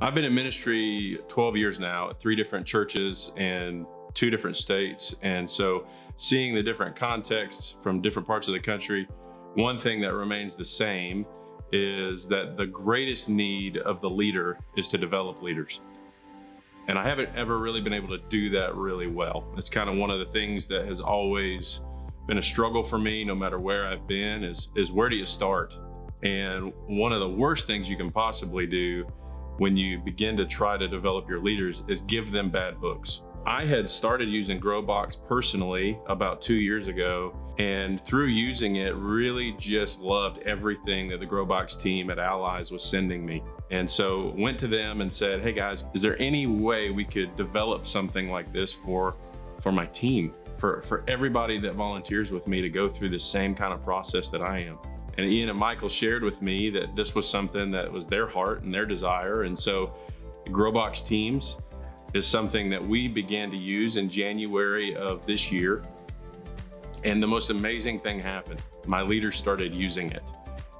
I've been in ministry 12 years now at three different churches and two different states. And so seeing the different contexts from different parts of the country, one thing that remains the same is that the greatest need of the leader is to develop leaders. And I haven't ever really been able to do that really well. It's kind of one of the things that has always been a struggle for me, no matter where I've been, is, is where do you start? And one of the worst things you can possibly do when you begin to try to develop your leaders is give them bad books. I had started using Growbox personally about two years ago, and through using it, really just loved everything that the Growbox team at Allies was sending me. And so went to them and said, "Hey guys, is there any way we could develop something like this for for my team, for for everybody that volunteers with me to go through the same kind of process that I am?" And Ian and Michael shared with me that this was something that was their heart and their desire. And so Growbox Teams is something that we began to use in January of this year. And the most amazing thing happened. My leaders started using it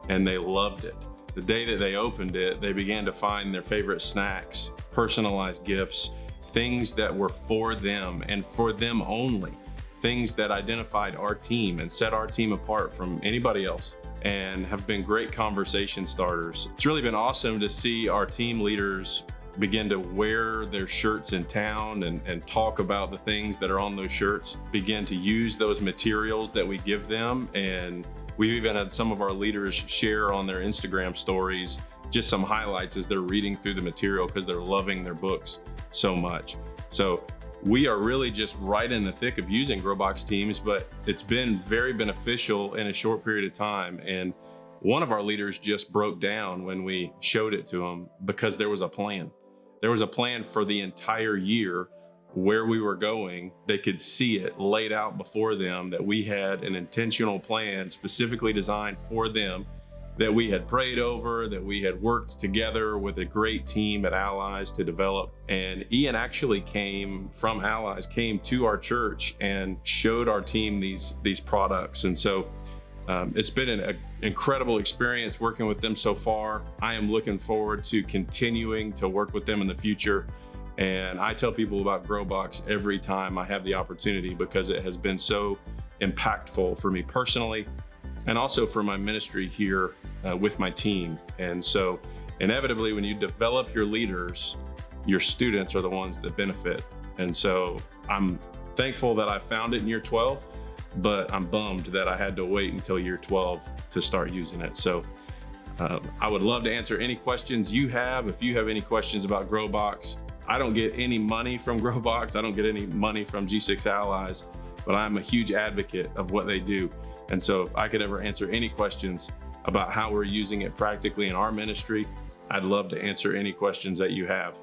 and they loved it. The day that they opened it, they began to find their favorite snacks, personalized gifts, things that were for them and for them only, things that identified our team and set our team apart from anybody else and have been great conversation starters. It's really been awesome to see our team leaders begin to wear their shirts in town and, and talk about the things that are on those shirts, begin to use those materials that we give them. And we've even had some of our leaders share on their Instagram stories just some highlights as they're reading through the material because they're loving their books so much. So we are really just right in the thick of using Growbox Teams, but it's been very beneficial in a short period of time. And one of our leaders just broke down when we showed it to him because there was a plan. There was a plan for the entire year where we were going. They could see it laid out before them that we had an intentional plan specifically designed for them that we had prayed over, that we had worked together with a great team at Allies to develop. And Ian actually came from Allies, came to our church and showed our team these, these products. And so um, it's been an a, incredible experience working with them so far. I am looking forward to continuing to work with them in the future. And I tell people about Growbox every time I have the opportunity because it has been so impactful for me personally and also for my ministry here uh, with my team. And so inevitably when you develop your leaders, your students are the ones that benefit. And so I'm thankful that I found it in year 12 but I'm bummed that I had to wait until year 12 to start using it. So uh, I would love to answer any questions you have. If you have any questions about Growbox, I don't get any money from Growbox. I don't get any money from G6 Allies, but I'm a huge advocate of what they do. And so if I could ever answer any questions about how we're using it practically in our ministry, I'd love to answer any questions that you have.